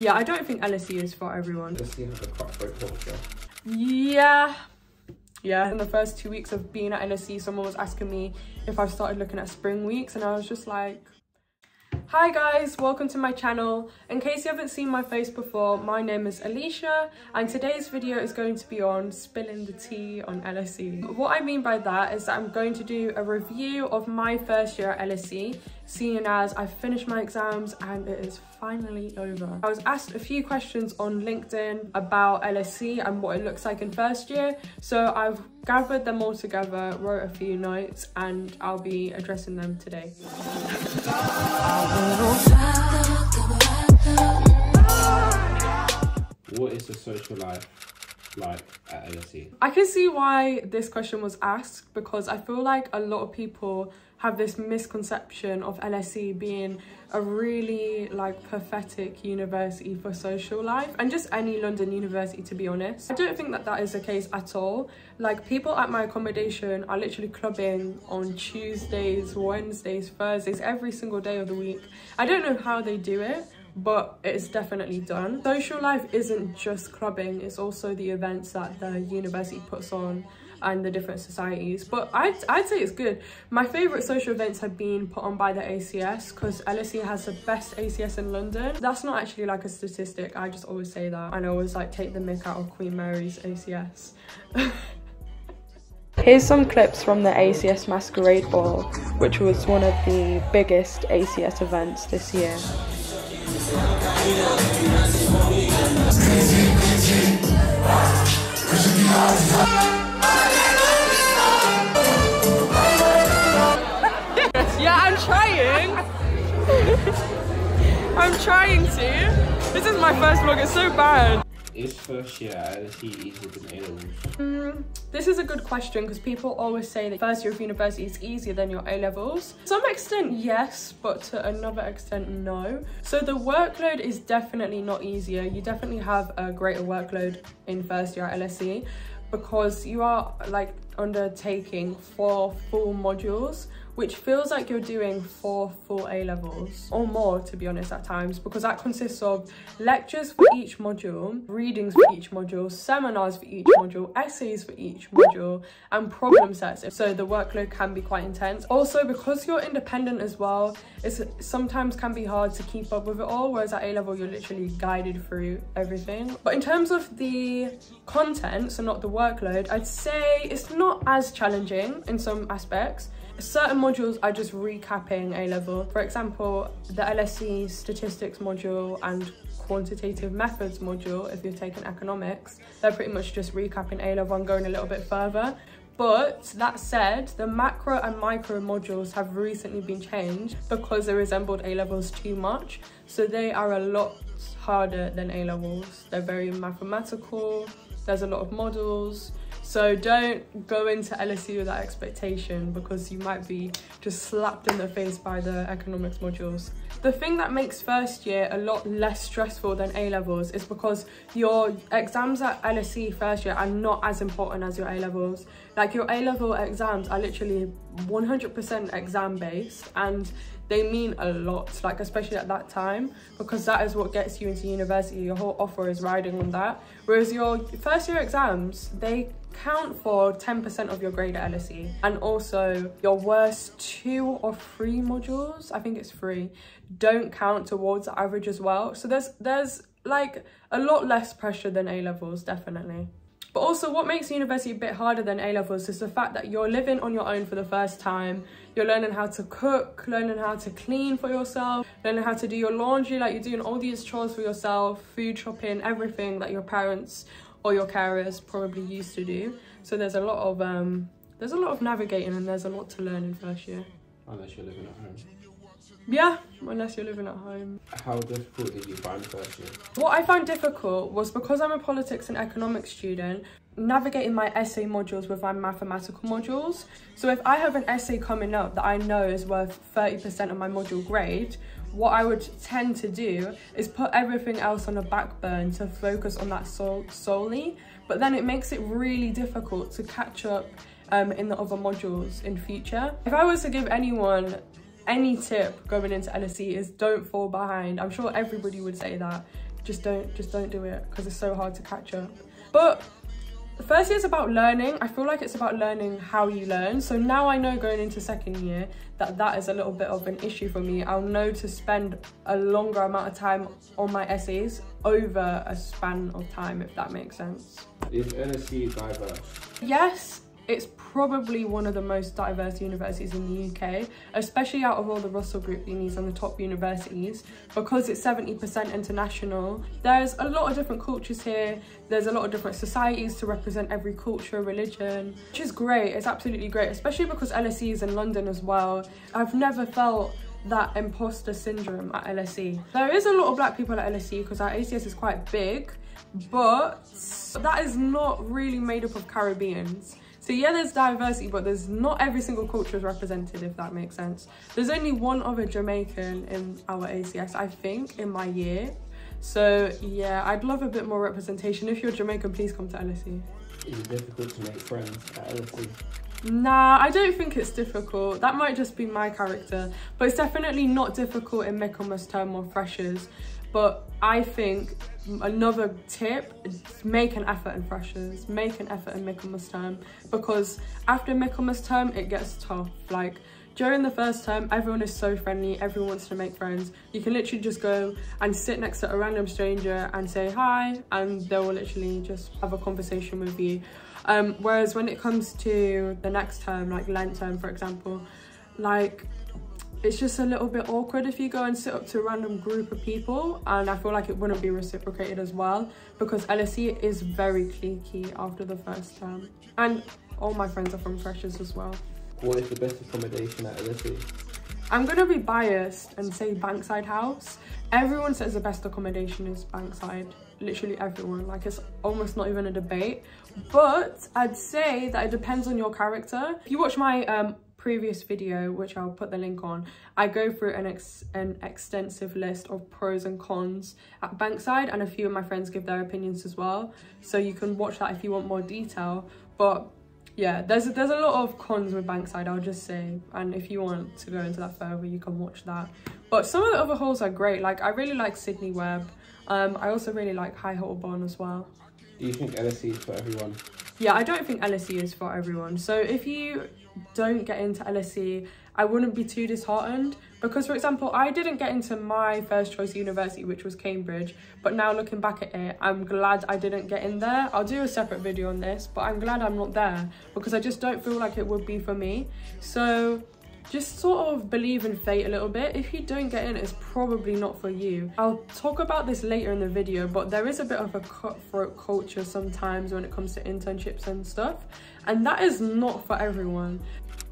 Yeah, I don't think LSE is for everyone. LSE have a cutthroat culture. Yeah. Yeah, in the first two weeks of being at LSE, someone was asking me if I've started looking at spring weeks and I was just like, Hi guys, welcome to my channel. In case you haven't seen my face before, my name is Aleesha and today's video is going to be on spilling the tea on LSE. What I mean by that is that I'm going to do a review of my first year at LSE, seeing as I've finished my exams and it is finally over. I was asked a few questions on LinkedIn about LSE and what it looks like in first year, so I've gathered them all together, wrote a few notes and I'll be addressing them today. What is the social life like at LSE? I can see why this question was asked because I feel like a lot of people have this misconception of LSE being a really like pathetic university for social life and just any London university to be honest. I don't think that that is the case at all. Like people at my accommodation are literally clubbing on Tuesdays, Wednesdays, Thursdays, every single day of the week. I don't know how they do it but it's definitely done. Social life isn't just clubbing, it's also the events that the university puts on and the different societies. But I'd, I'd say it's good. My favorite social events have been put on by the ACS because LSE has the best ACS in London. That's not actually like a statistic I just always say that. And I always like take the mick out of Queen Mary's ACS Here's some clips from the ACS Masquerade Ball, which was one of the biggest ACS events this year. Yeah, I'm trying. I'm trying to. This is my first vlog, it's so bad. Is first year at LSE easier than A-levels? Mm, this is a good question because people always say that first year of university is easier than your A-levels. To some extent, yes, but to another extent, no. So the workload is definitely not easier. You definitely have a greater workload in first year at LSE because you are like undertaking four full modules which feels like you're doing four full A levels or more to be honest at times because that consists of lectures for each module, readings for each module, seminars for each module, essays for each module and problem sets so the workload can be quite intense. Also because you're independent as well it sometimes can be hard to keep up with it all whereas at A level you're literally guided through everything. But in terms of the content so not the workload I'd say it's not as challenging in some aspects certain modules are just recapping A level. For example, the LSE statistics module and quantitative methods module, if you've taken economics, they're pretty much just recapping A level and going a little bit further. But that said, the macro and micro modules have recently been changed because they resembled A-levels too much. So they are a lot harder than A-levels. They're very mathematical, there's a lot of models, so don't go into LSE with that expectation because you might be just slapped in the face by the economics modules. The thing that makes first year a lot less stressful than A-levels is because your exams at LSE first year are not as important as your A-levels. Like your A-level exams are literally 100% exam based and they mean a lot like especially at that time because that is what gets you into university your whole offer is riding on that whereas your first year exams they count for 10% of your grade at LSE and also your worst two or three modules I think it's three don't count towards the average as well so there's there's like a lot less pressure than A levels definitely but also what makes university a bit harder than A-levels is the fact that you're living on your own for the first time. You're learning how to cook, learning how to clean for yourself, learning how to do your laundry, like you're doing all these chores for yourself, food shopping, everything that your parents or your carers probably used to do. So there's a lot of um, there's a lot of navigating and there's a lot to learn in first year. Unless you're living at home. Yeah, unless you're living at home. How difficult did you find first year? What I found difficult was because I'm a politics and economics student, navigating my essay modules with my mathematical modules. So if I have an essay coming up that I know is worth 30% of my module grade, what I would tend to do is put everything else on a back burn to focus on that sol solely. But then it makes it really difficult to catch up um, in the other modules in future. If I was to give anyone any tip going into LSE is don't fall behind. I'm sure everybody would say that. just don't just don't do it because it's so hard to catch up. But first year is about learning. I feel like it's about learning how you learn. So now I know going into second year that that is a little bit of an issue for me. I'll know to spend a longer amount of time on my essays over a span of time, if that makes sense. Is LSE diverse? Yes, it's probably one of the most diverse universities in the UK, especially out of all the Russell Group unis and the top universities, because it's 70% international. There's a lot of different cultures here. There's a lot of different societies to represent every culture, religion, which is great. It's absolutely great, especially because LSE is in London as well. I've never felt that imposter syndrome at LSE. There is a lot of black people at LSE because our ACS is quite big, but that is not really made up of Caribbeans. So yeah, there's diversity, but there's not every single culture is represented, if that makes sense. There's only one other Jamaican in our ACS, I think, in my year. So yeah, I'd love a bit more representation. If you're Jamaican, please come to LSE. Is it difficult to make friends at LSE? Nah, I don't think it's difficult. That might just be my character. But it's definitely not difficult in Michaelmas term or freshers. But I think another tip make an effort in freshers, make an effort in Michaelmas term because after Michaelmas term it gets tough. Like during the first term, everyone is so friendly, everyone wants to make friends. You can literally just go and sit next to a random stranger and say hi and they will literally just have a conversation with you. Um, whereas when it comes to the next term, like Lent term for example, like it's just a little bit awkward if you go and sit up to a random group of people and I feel like it wouldn't be reciprocated as well because LSE is very cliquey after the first term and all my friends are from freshers as well. What is the best accommodation at LSE? I'm gonna be biased and say Bankside House. Everyone says the best accommodation is Bankside. Literally everyone, like it's almost not even a debate. But I'd say that it depends on your character. If you watch my um, previous video, which I'll put the link on, I go through an, ex an extensive list of pros and cons at Bankside and a few of my friends give their opinions as well. So you can watch that if you want more detail. But yeah, there's, there's a lot of cons with Bankside, I'll just say. And if you want to go into that further, you can watch that. But some of the other halls are great. Like I really like Sidney Webb. Um, I also really like High Holborn as well. Do you think LSE is for everyone? Yeah, I don't think LSE is for everyone. So if you don't get into LSE, I wouldn't be too disheartened because, for example, I didn't get into my first choice university, which was Cambridge. But now looking back at it, I'm glad I didn't get in there. I'll do a separate video on this, but I'm glad I'm not there because I just don't feel like it would be for me. So just sort of believe in fate a little bit. If you don't get in, it's probably not for you. I'll talk about this later in the video, but there is a bit of a cutthroat culture sometimes when it comes to internships and stuff. And that is not for everyone.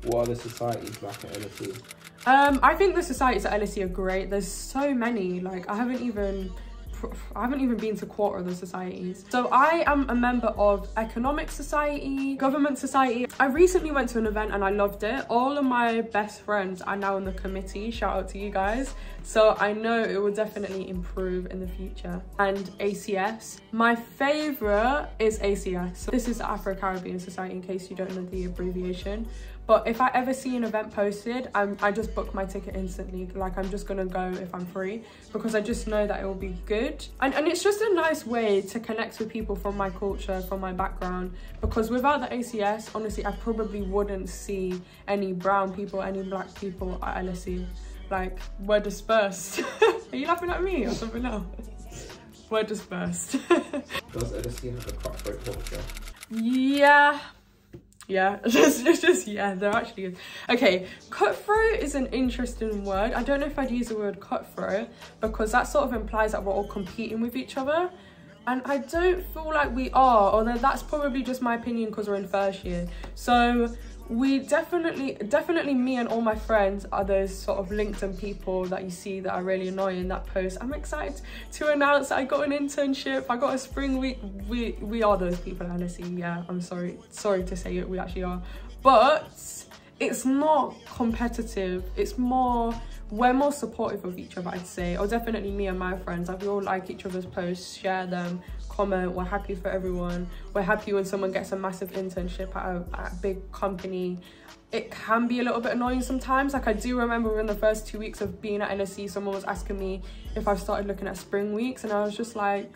What are the societies like at LSE? Um, I think the societies at LSE are great. There's so many, like I haven't even I haven't even been to quarter of the societies. So I am a member of Economic Society, Government Society. I recently went to an event and I loved it. All of my best friends are now in the committee. Shout out to you guys. So I know it will definitely improve in the future. And ACS. My favorite is ACS. This is the Afro-Caribbean Society in case you don't know the abbreviation. But if I ever see an event posted, I'm, I just book my ticket instantly. Like I'm just gonna go if I'm free because I just know that it will be good. And, and it's just a nice way to connect with people from my culture, from my background. Because without the ACS, honestly, I probably wouldn't see any brown people, any black people at LSE. Like we're dispersed. Are you laughing at me or something else? We're dispersed. Does LSE have a cutthroat culture? Yeah, yeah just, just yeah there actually is okay cutthroat is an interesting word. I don't know if i'd use the word cutthroat because that sort of implies that we're all competing with each other. And i don't feel like we are although that's probably just my opinion because we're in first year. So we definitely definitely me and all my friends are those sort of linkedin people that you see that are really annoying that post. I'm excited to announce i got an internship i got a spring week we we are those people honestly yeah i'm sorry sorry to say it we actually are. But it's not competitive it's more we're more supportive of each other, I'd say, or definitely me and my friends. Like we all like each other's posts, share them, comment. We're happy for everyone. We're happy when someone gets a massive internship at a, at a big company. It can be a little bit annoying sometimes. Like I do remember in the first two weeks of being at LSE, someone was asking me if I've started looking at spring weeks, and I was just like,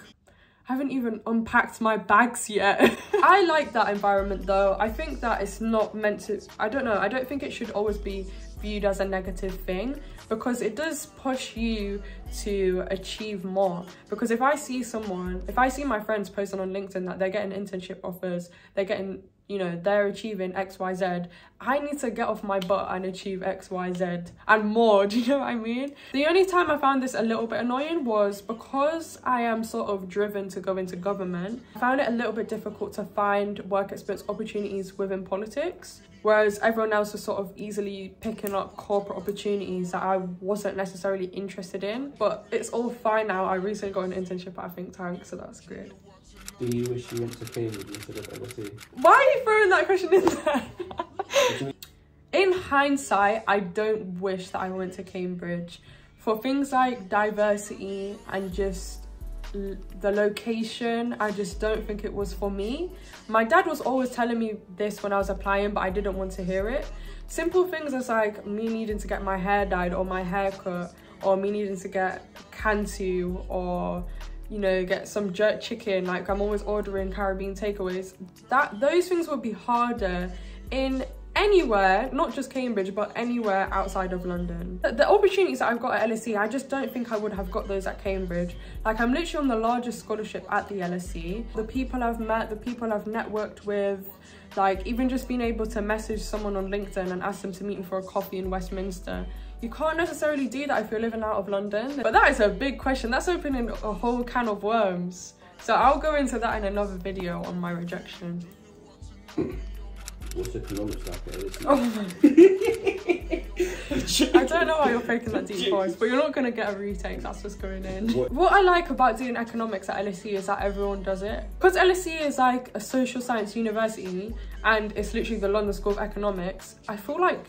I haven't even unpacked my bags yet. I like that environment though. I think that it's not meant to, I don't know, I don't think it should always be viewed as a negative thing because it does push you to achieve more. Because if i see someone if i see my friends posting on linkedin that they're getting internship offers they're getting you know they're achieving xyz i need to get off my butt and achieve xyz and more do you know what i mean the only time i found this a little bit annoying was because i am sort of driven to go into government i found it a little bit difficult to find work experience opportunities within politics whereas everyone else was sort of easily picking up corporate opportunities that I wasn't necessarily interested in. But it's all fine now. I recently got an internship at a think tank, so that's great. Do you wish you went to Cambridge instead of LSE? Why are you throwing that question in there? in hindsight, I don't wish that I went to Cambridge. For things like diversity and just the location i just don't think it was for me my dad was always telling me this when i was applying but i didn't want to hear it simple things as like me needing to get my hair dyed or my hair cut or me needing to get cantu or you know get some jerk chicken like i'm always ordering caribbean takeaways that those things would be harder in anywhere, not just Cambridge, but anywhere outside of London. The, the, opportunities that I've got at LSE, I just don't think I would have got those at Cambridge. Like I'm literally on the largest scholarship at the LSE. The people I've met, the people I've networked with, like even just being able to message someone on LinkedIn and ask them to meet me for a coffee in Westminster. You can't necessarily do that if you're living out of London. But that is a big question. That's opening a whole can of worms. So I'll go into that in another video on my rejection. What's economics like Oh I don't know why you're faking that deep voice, but you're not going to get a retake, that's what's going in. What? what? I like about doing economics at LSE is that everyone does it. Because LSE is like a social science university and it's literally the London School of Economics, I feel like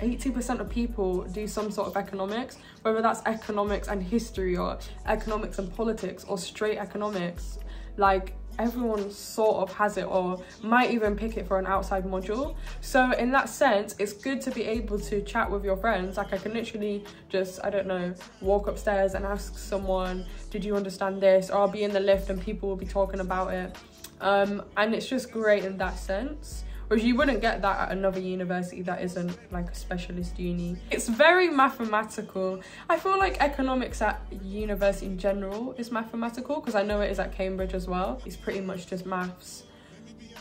80% of people do some sort of economics, whether that's economics and history or economics and politics or straight economics. Like everyone sort of has it or might even pick it for an outside module. So in that sense, it's good to be able to chat with your friends. Like I can literally just, I don't know, walk upstairs and ask someone, did you understand this? Or I'll be in the lift and people will be talking about it. Um, and it's just great in that sense. Whereas you wouldn't get that at another university that isn't like a specialist uni. It's very mathematical. I feel like economics at university in general is mathematical because I know it is at Cambridge as well. It's pretty much just maths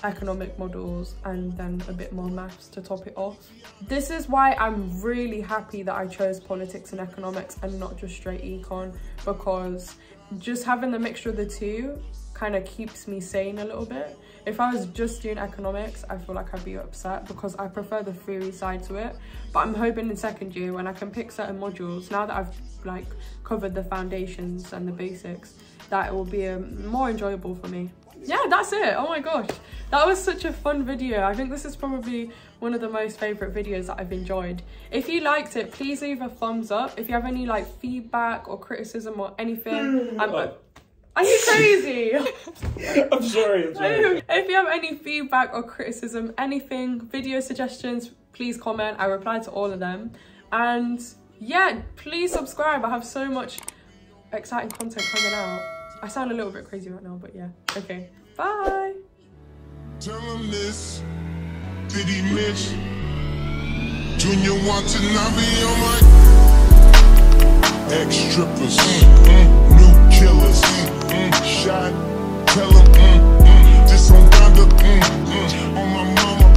economic models and then a bit more maths to top it off. This is why I'm really happy that I chose politics and economics and not just straight econ because just having the mixture of the two kind of keeps me sane a little bit. If I was just doing economics, I feel like I'd be upset because I prefer the theory side to it. But I'm hoping in second year when I can pick certain modules, now that I've like covered the foundations and the basics, that it will be um, more enjoyable for me. Yeah, that's it. Oh my gosh. That was such a fun video. I think this is probably one of the most favorite videos that I've enjoyed. If you liked it, please leave a thumbs up. If you have any like feedback or criticism or anything, I'm, are you crazy? I'm sorry, I'm sorry. If you have any feedback or criticism, anything, video suggestions, please comment. I reply to all of them. And yeah, please subscribe. I have so much exciting content coming out. I sound a little bit crazy right now, but yeah. Okay, bye. Tell him this, did he miss? Junior wanting to be on my ex strippers, mm, new killers. Mm, mm, shot, tell them, mm, mm, this on Donda, mm, mm, on my mama.